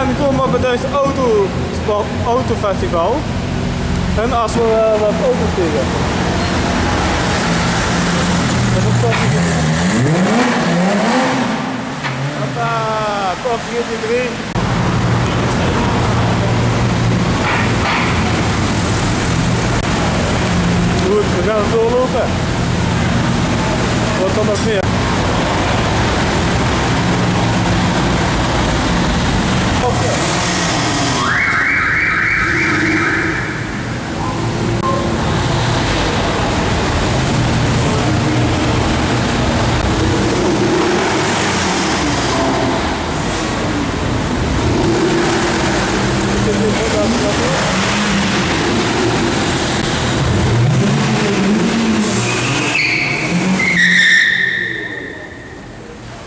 aangekomen bij deze auto, autofestival. En als we uh, wat auto's tegen. Dat is toch Hoppa, top 43. Goed, we gaan zo lopen. Wat dan nog meer?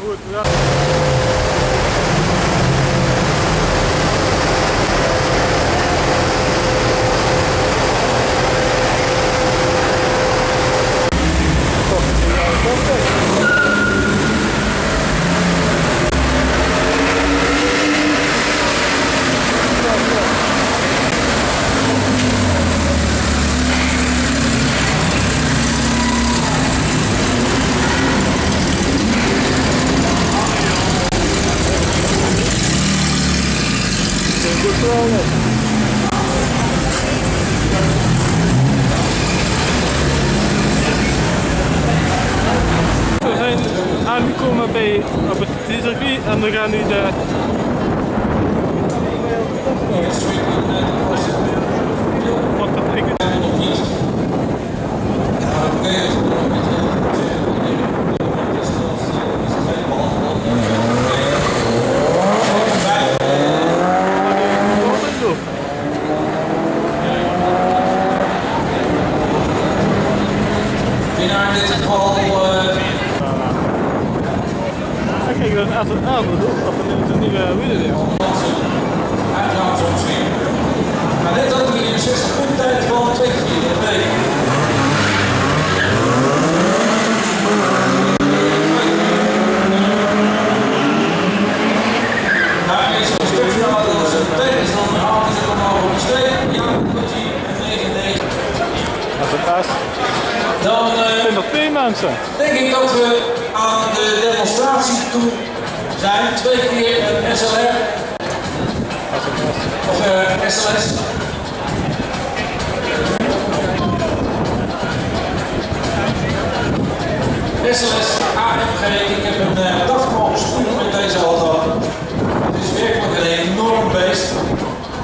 Goed, ja. Goed trouwens. We zijn aangekomen bij op het circuit en we gaan nu de wat dat. Een aan doen of een nieuwe wielen. Maar hij in 60 punten tijd van 2 4 Hij is een stuk sneller dan zijn tegenstander. Haalt hij zich omhoog op de steen. Ja, doet hij met 99. Als het is, Dan zijn twee mensen. denk ik dat we aan de demonstratie toe zijn. Twee keer een SLR. Of eh, SLS. SLS AMG. Ik heb een uh, dag mogen spoelen met deze auto. Het is werkelijk een enorm beest.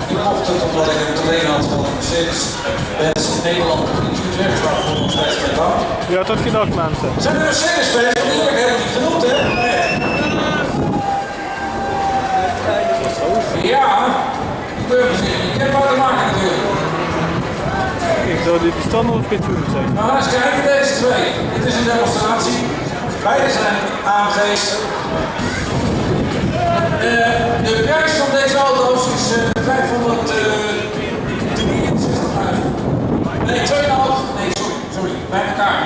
Ik mocht het omdat ik een trainer had van een Mercedes-Benz in Nederland. Die Utrecht waar voor nog steeds met dank. Je had dat gedacht mensen. Zijn er Mercedes-fans? Want die heb ik helemaal niet genoemd, hè? Ja, die burgers in. Ik heb wat te maken natuurlijk. Ik zou die standaard of getuned zijn. Maar eens kijken, deze twee. Dit is een demonstratie. Beide zijn AMG's. Eh, de prijs van deze auto's is eh 563.000. Nee, 2,5. Nee, sorry, sorry, bij elkaar.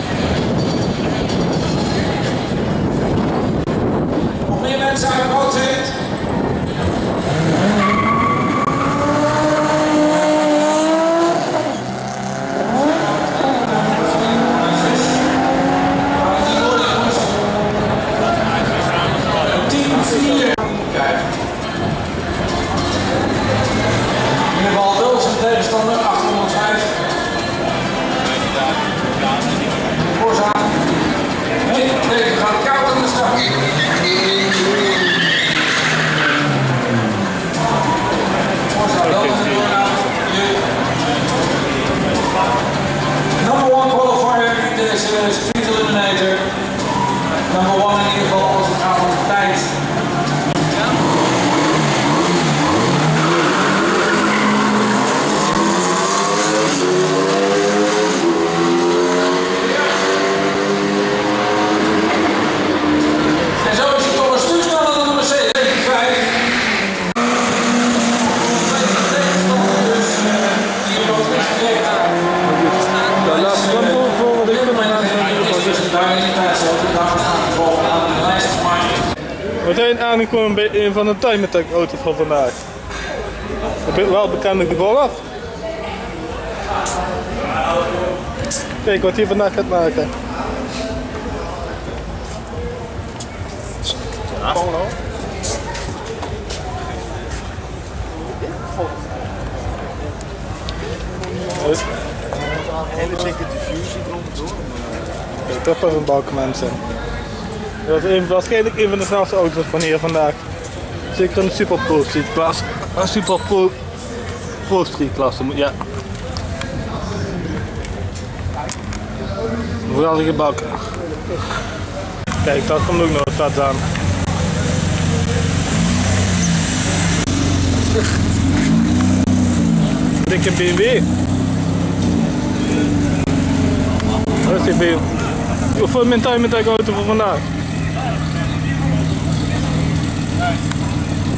Misschien Number one Zijn aangekomen bij een van de time attack auto's van vandaag. Het wel bekende geval af. Kijk wat hij vandaag gaat maken. Polo. hele dikke diffusie dat was een balk mensen. Dat is een- waarschijnlijk een van de snelste auto's van hier vandaag. Zeker de Super Pro Street klasse. Een Super Pro, Pro Street klasse, ja. Een Geweldige bak. Kijk, dat komt ook nog wat aan. Dikke BMW. Dat is BMW. Hoeveel mijn attack auto voor vandaag?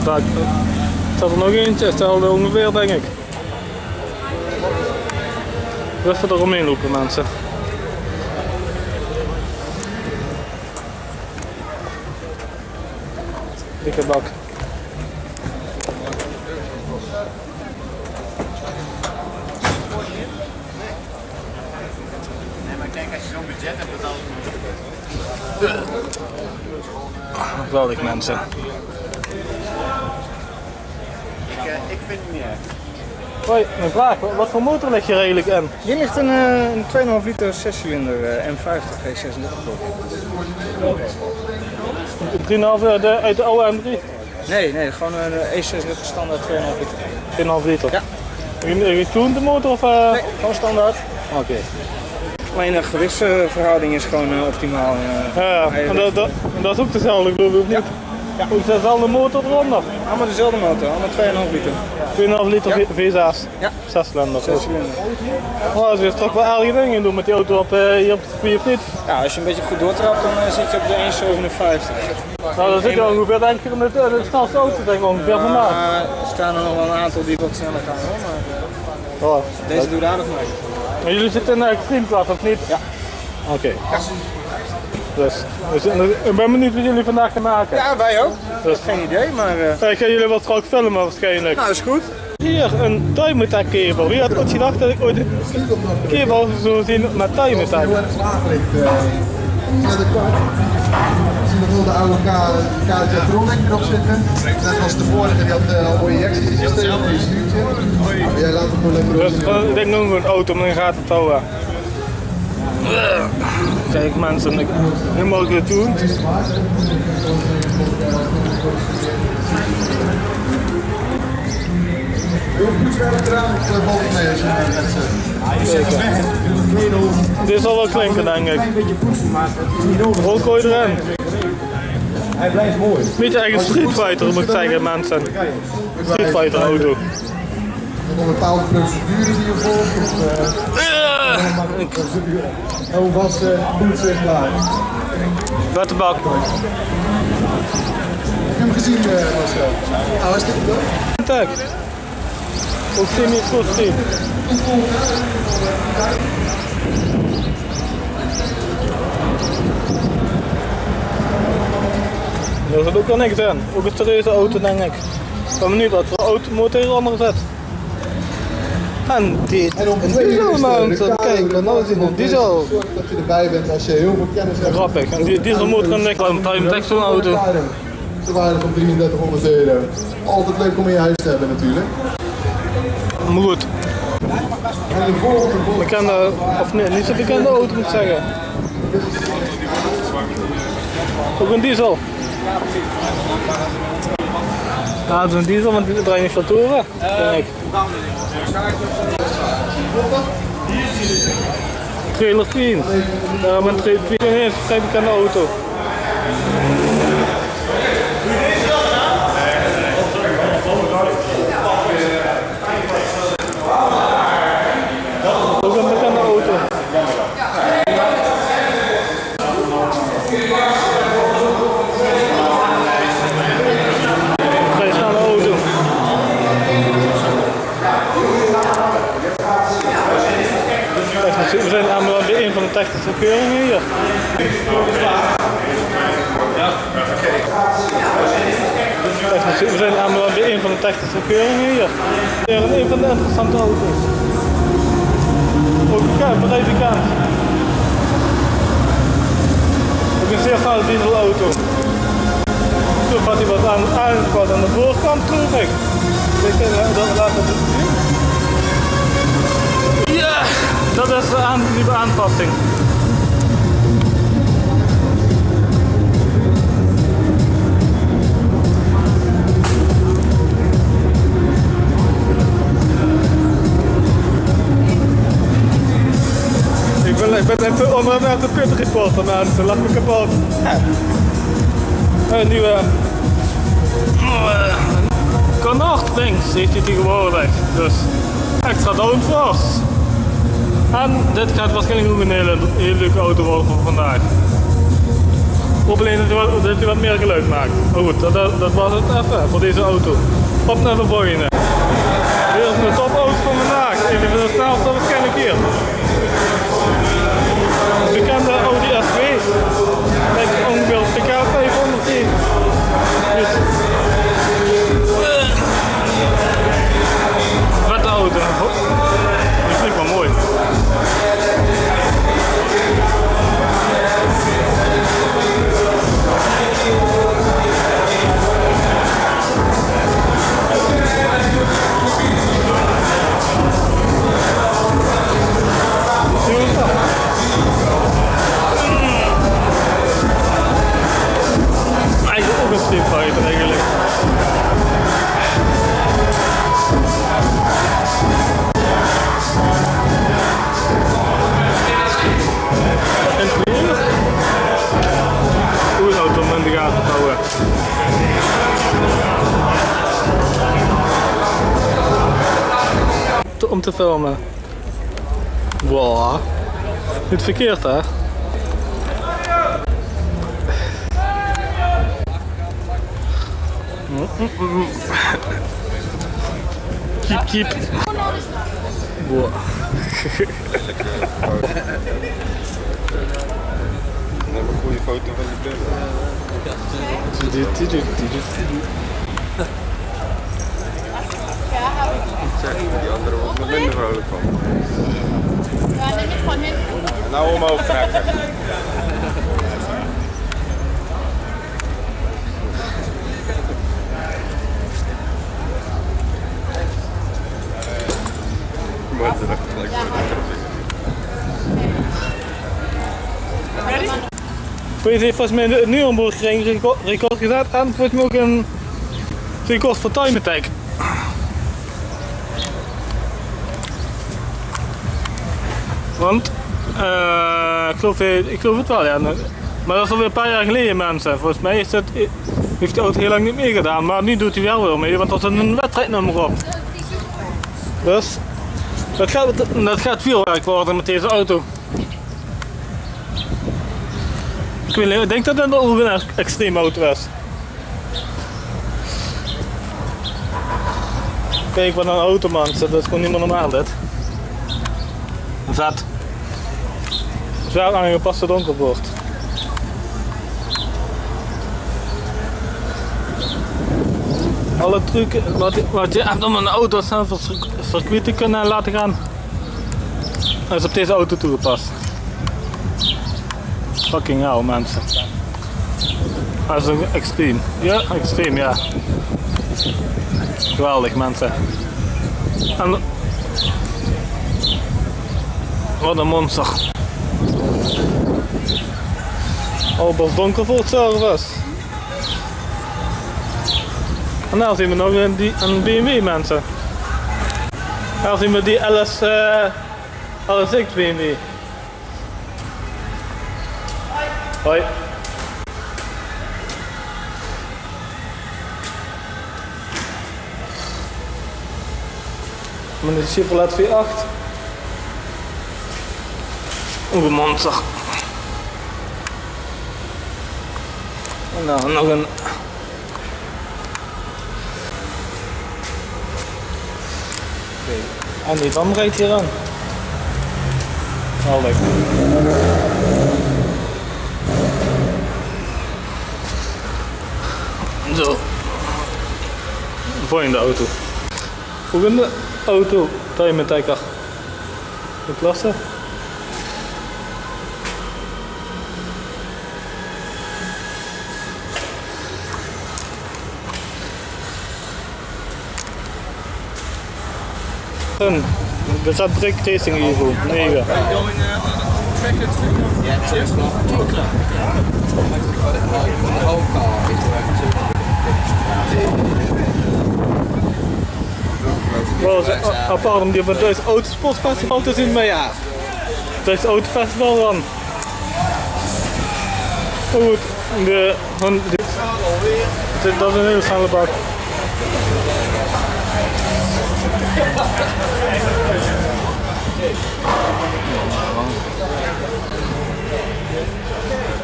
Bak. Zat er nog eentje, hetzelfde ongeveer denk ik. Even eromheen lopen mensen. Dikke bak. Nee, maar ik denk als je zo'n budget hebt, dat alles Geweldig mensen. Ik, ik vind het niet erg. Hoi, een vraag. Wat- voor motor leg je redelijk in? Hier ligt een, eh, een 2,5 liter 6-cilinder eh, M50 G36 blok. 3,5 uit de, uit de oude M3. Nee, nee, gewoon een eh, E36 standaard 2,5 liter. 3,5 liter. Ja. Een getuned motor of... eh? Nee, gewoon standaard. Oké. Alleen de gewichtsverhouding is gewoon optimaal. eh. Ja, en dat, dat, is ook dezelfde ik, of niet? Ja. Hoe is dezelfde motor eronder? Allemaal dezelfde motor, allemaal 2,5 liter. 2,5 liter Ja. V- V6. Ja. 6 cilinder. Zes cilinder. Oh, ze is toch wel aardige dingen doen met die auto op, eh, hier op het circuit of niet? Ja, als je een beetje goed doortrapt, dan eh, zit je op de 1,57. Nou, dan zit je ongeveer denk ik in de, de snelste auto denk ik ongeveer vandaag. Er staan er nog wel een aantal die wat sneller gaan hoor. Maar eh, Oh. deze doet aardig mee. Maar jullie zitten in de extreme class of niet? Ja. Oké. Dus, we ik ben benieuwd wat jullie vandaag gaan maken. Ja, wij ook. Dus, Geen idee, maar eh, ik ga jullie wat straks filmen waarschijnlijk. nou is goed. Hier, een time attack kabel. Wie had ooit gedacht dat ik ooit een kabel zou zien met time attack? heel erg laag ligt. We zien nog wel de oude KZ Tronic erop zitten. Net als de vorige, die had eh, al mooie injectiesysteem in je stuurtje. Maar jij laat het gewoon lekker Dus op. eh, ik denk nog een auto met een gaten touwen. Kijk mensen, ik helemaal getuned. Eh. Dit zal wel klinken denk ik. Hoe gooi je erin? Hij blijft mooi. Beetje eigen Street Fighter moet ik zeggen mensen. Street Fighter auto. Een bepaalde procedure die je volgt. Oh, was uh, poetsen klaar. Wette bak. Ik heb hem gezien, uh, Marcel. Nou, hartstikke bedankt. Attack. Ook semi team. Er zit ook wel niks in. Ook een serieuze auto denk ik. Ik ben benieuwd wat voor auto motor hieronder zit. En dit, En een twee diesel is de- de mensen. kader Kijk, nou zien een diesel. Zorg dat je erbij bent als je heel veel kennis hebt. Grappig. En die dieselmotor en ik time attack zo'n auto. Ze waren van 3300 euro. Altijd leuk om in je huis te hebben natuurlijk. Maar goed, bekende, of nee, niet zo bekende auto moet ik zeggen. Ook een diesel. Ja, het is een diesel, want die draait niet veel toeren, denk ik. Trailer 10. Ja, mijn trailer 10 is een vrij bekende auto. Ook een bekende auto. Vrij snelle auto. Technische- We zijn namelijk bij een van de technische keuringen hier. Technische- We zijn bij een van de technische keuringen hier. Weer een van de interessante auto's. Ook bekend, vrij bekend. Ook een zeer dieselauto. Toen had hij wat aan, aangepast aan de voorkant, geloof ik. Kan dat laten zien. Ja, dat is de aan, nieuwe aanpassing. Ik ben, ik ben even de pit reporter mensen, lach me kapot. Een nieuwe Canard links heeft hij tegenwoordig. Dus extra downforce. En dit gaat waarschijnlijk ook een hele, leuke auto worden voor vandaag. Probleem is dat hij wat- dat wat meer geluid maakt. Maar goed, dat, dat, dat was het even voor deze auto. Op naar de volgende. Dit is de topauto van vandaag. Een van de snelste waarschijnlijk hier. Filmen. Wow. Niet verkeerd hè? Kiep, kiep. Wow. Hebben we een goede foto van die billen. Die andere wordt er minder vrolijk van. Ja, neem het van hinten. En nou omhoog trekken. Weet je, volgens mij de Nuremberg record, record gezet en volgens mij ook een record voor time attack. Want, eh, ik, geloof, ik het wel ja. Maar dat is alweer een paar jaar geleden mensen. Volgens mij is dat, heeft de auto heel lang niet meegedaan. Maar nu doet hij wel weer mee, want er zit een wedstrijdnummer op. Dus, dat gaat, dat gaat worden met deze auto. Ik, denk dat het een ex- extreme auto is. Kijk wat een auto man, dat is gewoon niet meer normaal dit. Zwaar aangepast het donker wordt. Alle trucken wat, wat je hebt om een auto cir- circuit te kunnen laten gaan, is op deze auto toegepast. Fucking hell mensen. Dat is een extreem. Ja, extreem ja. Geweldig mensen. En wat een monster. Oh, dat is donker voor het service. En dan zien we nog een, een BMW mensen. Dan zien we die LS, eh LSX BMW. Hoi. Met een Chevrolet V8. Monster. En dan nog een... En die van rijdt hier aan. Leuk. Zo. Volgende auto. Volgende auto. Time attacker. De klasse. Een. Er staat Brick Racing Evo. 9. Wel apart om die van Duits Autosportfestival te zien, maar ja. Duits Autofestival dan. Goed, de, van, dit, dat is een hele snelle bak.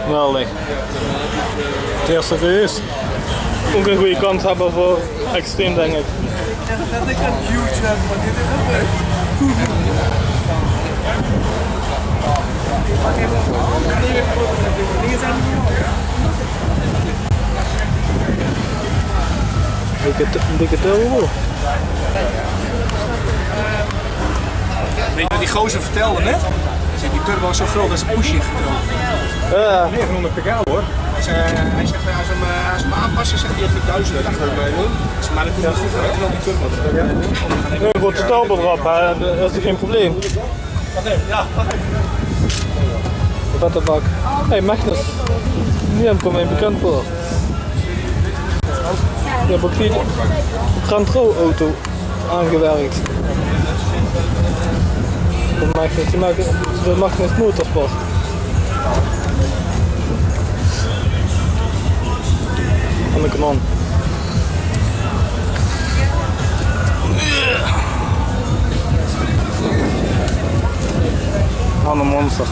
Geweldig. Het eerste race. Ook een goede kans hebben voor extreem denk ik. Dat ik een huge heb, maar dit is ook leuk. Dikke, dikke turbo. Weet je wat die gozer vertelde net? Zit die turbo is zo groot als een pushing getrokken. Ja, 900 pk hoor. Hij hij zegt, als hem, eh, als hem aanpassen, zegt hij even 1000 achter bij doen. Maar dat komt goed uit, wel die turbo. nu wordt de turbo erop, dat is geen probleem. Ja, Wat de fuck. Hey Magnus, die heb ik mij bekend voor. Je hebt ook die Grand Pro auto aangewerkt. De Magnus, die maken de Magnus Motorsport. kanon. Wat een monster.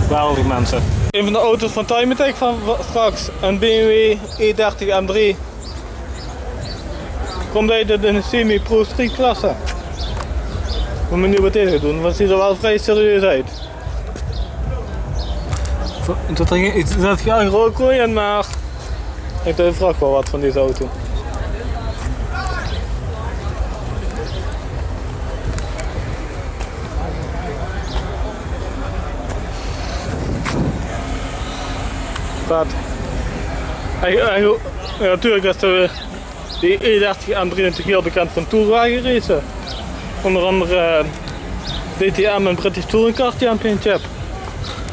Geweldig mensen. Een van de auto's van Time Attack van straks, een BMW E30 M3. Komt uit de een semi-pro street klasse. Moet me nu wat in gaan doen, want het ziet er wel vrij serieus uit. Dat er iets dat geen rookkooi in, maar ik vraag wel wat van deze auto. Vet. Hij, hij, ja, natuurlijk is de, die E30 M3 natuurlijk heel bekend van tourwagen racen. Onder andere eh, DTM en British Touring Car Championship.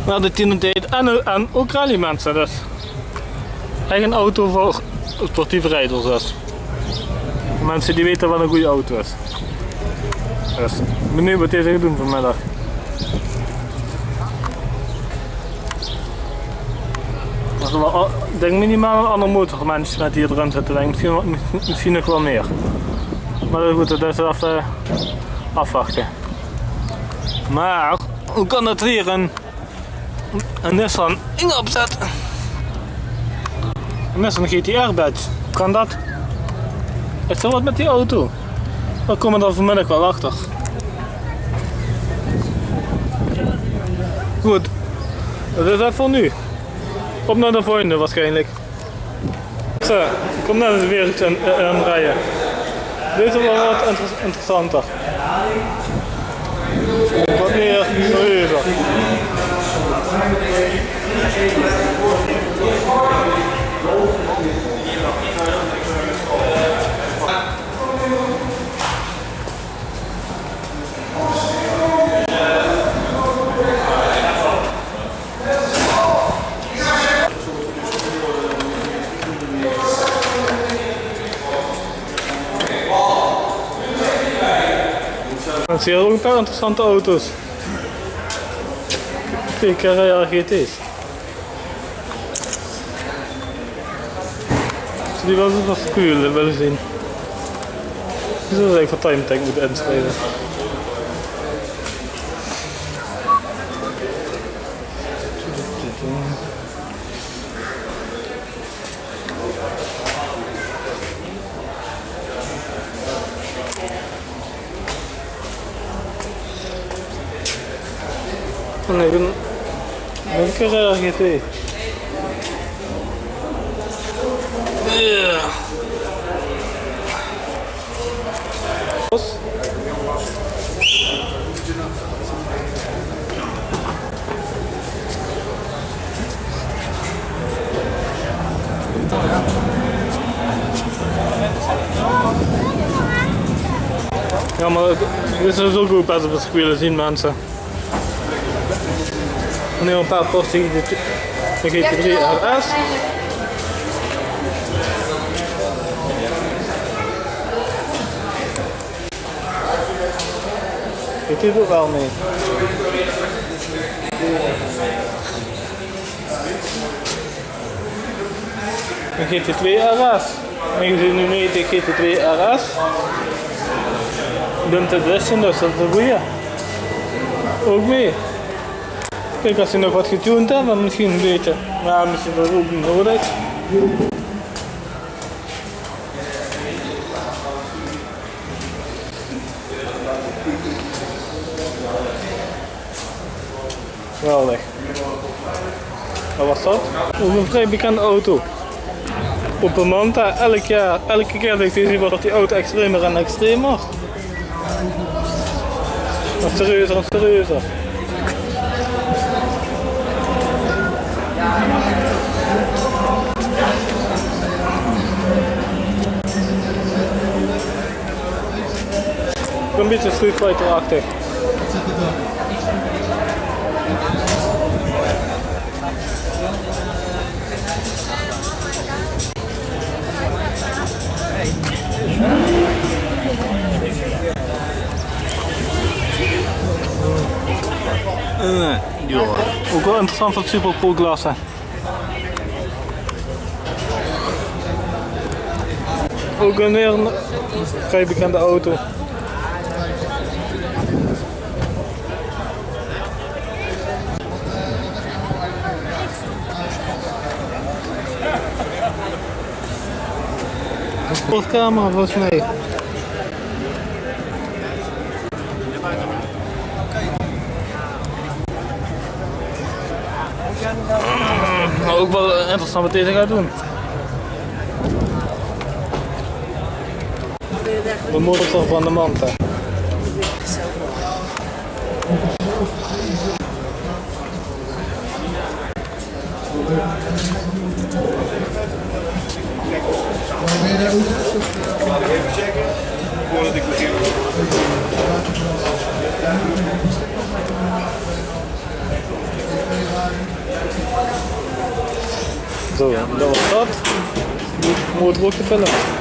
Maar de deed en, en ook rally mensen dus. Echt een auto voor sportieve rijders dus. Mensen die weten wat een goede auto is. Dus, benieuwd wat deze gaat doen vanmiddag. Dat wel, ik denk minimaal een ander motormanagement die erin zit. Denk, misschien, misschien nog wel meer. Maar goed, dat is even afwachten. Maar, hoe kan dat hier een, een Nissan opzet? Een Nissan GTR badge. Kan dat? Is er wat met die auto? We komen er vanmiddag wel achter. Goed, dat is het voor nu. Op naar de volgende waarschijnlijk. Zo, kom net weer iets aan, aan rijden. Deze was wat inter- interessanter. Ook een paar interessante auto's. Twee Carrera GT's. Zou die wel eens wat cool willen zien. Die zou eigenlijk voor Time Tank moeten inschrijven. Een Carrera GT. Ja. Ja, maar dit is ook goed best op het spelen zien mensen. Nu een paar porties de GT3 RS. Ik doe het wel mee. Een GT2 RS. En je nu mee de GT2 RS. Dunt Edition, dus dat is een goeie. Ook mee. Kijk, als je nog wat getuned hebt, dan misschien een beetje. Maar misschien dat ook nodig. Geweldig. Wat was dat? Een vrij bekende auto. Op een Manta, elk jaar, elke keer dat ik die zie, wordt die auto extremer en extremer. Nog serieuzer en serieuzer. Gömbítő szűkfajta lakték. Mm. Ja. Ook wel interessant van Super Pro klasse. Ook weer een vrij bekende auto. Een sportcamera volgens mij. Maar ook wel interessant wat deze gaat doen. De motor van de Manta. Voordat ik begin. Zo, dat was dat. Nu